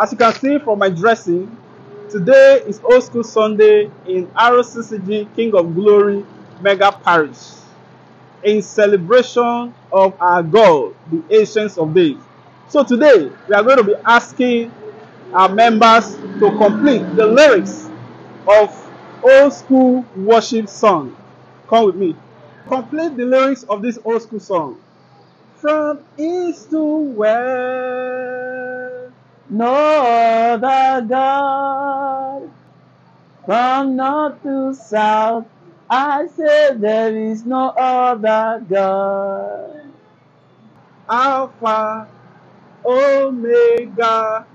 As you can see from my dressing, today is Old School Sunday in RCCG King of Glory Mega Parish in celebration of our God, the Ancients of Days. So today we are going to be asking our members to complete the lyrics of old school worship song. Come with me. Complete the lyrics of this old school song. From east to west. No other God from north to south. I say there is no other God. Alpha, Omega.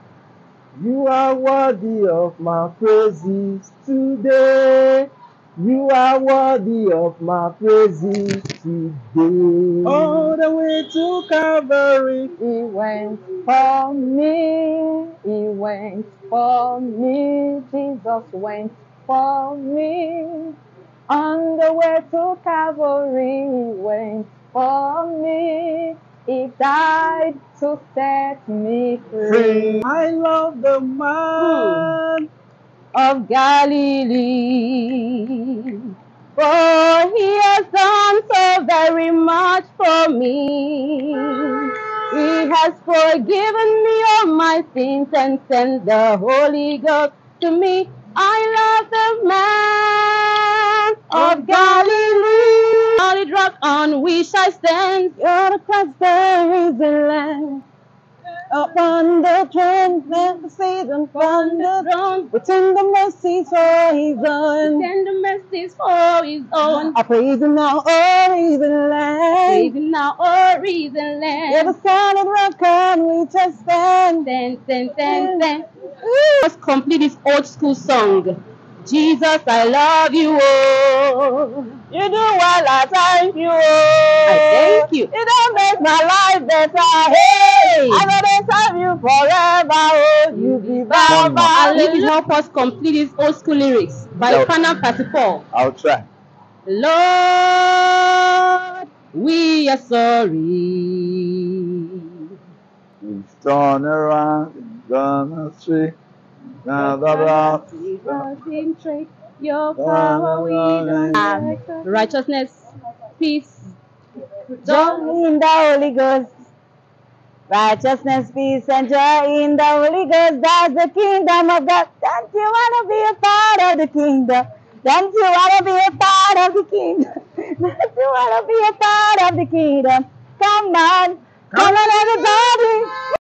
You are worthy of my praises today. You are worthy of my praises today. All the way to Calvary. He went for me. He went for me. Jesus went for me. On the way to Calvary, he went for me. He died to set me free. Free. I love the man. Hmm. Of Galilee. For he has done so very much for me. He has forgiven me all my sins and sent the Holy Ghost to me. I love the man of Galilee. Solid rock on which I stand. Christ, there is the land. The throne, let the Satan from the throne. We tender mercies for his own. Tender mercies for his own. I praise him now, oh reason land. Praise him now, oh reason land. You're the solid rock on which I stand. Stand, stand, stand, stand. Let's complete this old school song. Jesus, I love you, oh. You do well, I thank you, oh. I thank you. You don't make my life better, hey. I'm be Baba. I'll let help us complete these old school lyrics by No. Canon 34. I'll try. Lord, we are sorry. He's turn around and gonna see. Now the block. Concentrate your power with us. Righteousness, peace, joy in the Holy Ghost. Righteousness, peace, and joy in the Holy Ghost. That's the kingdom of God. Don't you want to be a part of the kingdom? Don't you want to be a part of the kingdom? Don't you want to be a part of the kingdom? Come on, come on, everybody.